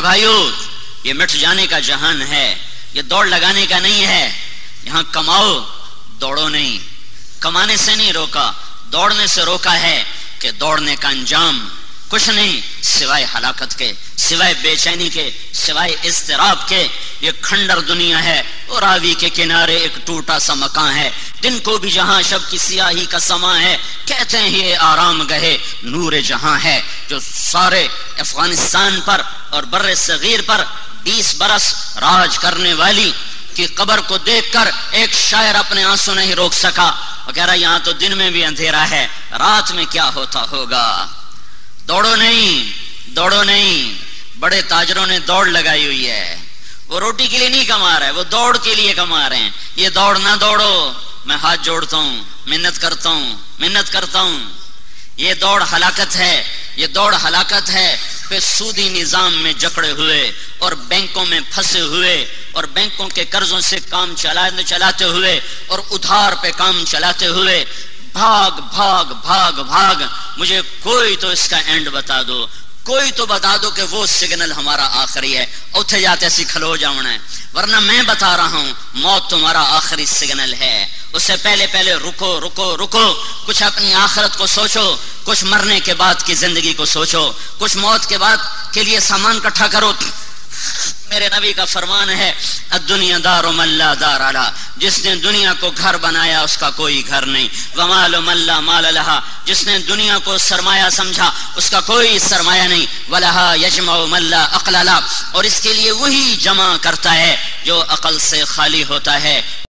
میرے بھائیو، یہ مٹ جانے کا جہان ہے، یہ دوڑ لگانے کا نہیں ہے۔ یہاں کماؤ، دوڑو نہیں۔ کمانے سے نہیں روکا، دوڑنے سے روکا ہے کہ دوڑنے کا انجام۔ کچھ نہیں، سوائے ہلاکت کے، سوائے بے چینی کے، سوائے اضطراب کے۔ یہ کھنڈر دنیا ہے اور راوی کے کنارے ایک ٹوٹا سا مکان ہے۔ دن کو بھی جہاں شب کی سیاہی کا سما ہے، کہتے ہیں یہ آرام گہے نور جہاں ہے، جو سارے افغانستان پر اور بر صغیر پر بیس برس راج کرنے والی کی قبر کو دیکھ کر ایک شاعر اپنے آنسو نہیں روک سکا۔ وہ کہہ رہا یہاں تو دن میں بھی اندھیرا ہے، رات میں کیا ہوتا ہوگا؟ دوڑو نہیں دوڑو نہیں۔ بڑے تاجروں نے دوڑ لگائی ہوئی ہے۔ وہ روٹی کے لیے نہیں کما رہے، وہ دوڑ کے لیے کما رہے ہیں۔ یہ دوڑ نہ دوڑو۔ میں ہاتھ جوڑتا ہوں منت کرتا ہوں منت کرتا ہوں۔ یہ دوڑ ہلاکت ہے، یہ دوڑ ہلاکت ہے۔ پہ سودی نظام میں جکڑے ہوئے اور بینکوں میں پھنسے ہوئے اور بینکوں کے قرضوں سے کام چلاتے ہوئے اور ادھار پہ کام چلاتے ہوئے بھاگ بھاگ بھاگ بھاگ۔ مجھے کوئی تو اس کا اینڈ بتا دو۔ کوئی تو بتا دو کہ وہ سگنل ہمارا آخری ہے۔ اتنے جاتے ایسی کھلو جاؤنا ہے۔ ورنہ میں بتا رہا ہوں، موت تمہارا آخری سگنل ہے۔ اس سے پہلے پہلے رکو رکو رکو۔ کچھ اپنی آخرت کو سوچو۔ کچھ مرنے کے بعد کی زندگی کو سوچو۔ کچھ موت کے بعد کے لیے سامان کٹھا کرو۔ میرے نبی کا فرمان ہے دنیا دار و ملا دار علا جس نے دنیا کو گھر بنایا اس کا کوئی گھر نہیں۔ ومال و ملا مال لہا، جس نے دنیا کو سرمایہ سمجھا اس کا کوئی سرمایہ نہیں۔ ولہا یجمع ملا عقل اور اس کے لیے وہی جمع کرتا ہے جو عقل سے خالی ہوتا ہے۔